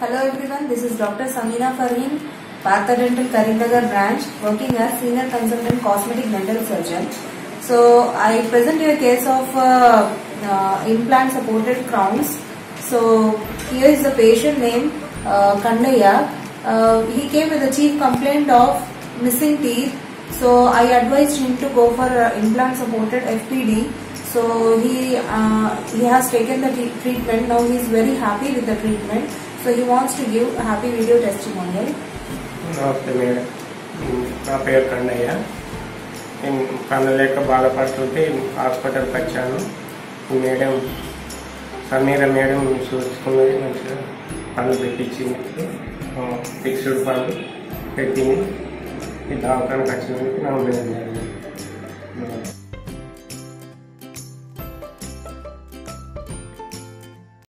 Hello everyone, this is Dr. Samina Farheen, Partha Dental Karimnagar branch, working as Senior Consultant Cosmetic Dental Surgeon. So I present you a case of uh, uh, implant supported crowns. So here is the patient name uh, Kandaya. Uh, he came with a chief complaint of missing teeth. So I advised him to go for uh, implant supported FPD. So he uh, he has taken the treatment. Now he is very happy with the treatment. So he wants to give a happy video testimonial. నమస్తే madam నా పేరు కన్నయ్య నేను కన్ను లేక బాధపడుతుంటే హాస్పిటల్కి వచ్చాను ఈ మేడం సమీర మేడం చూసుకున్నది మంచిగా పనులు పెట్టించింది ఆ, ఫిక్స్డ్ పనులు పెట్టింది ఈ దవాఖానకు వచ్చినందుకు నా మేడం జరిగింది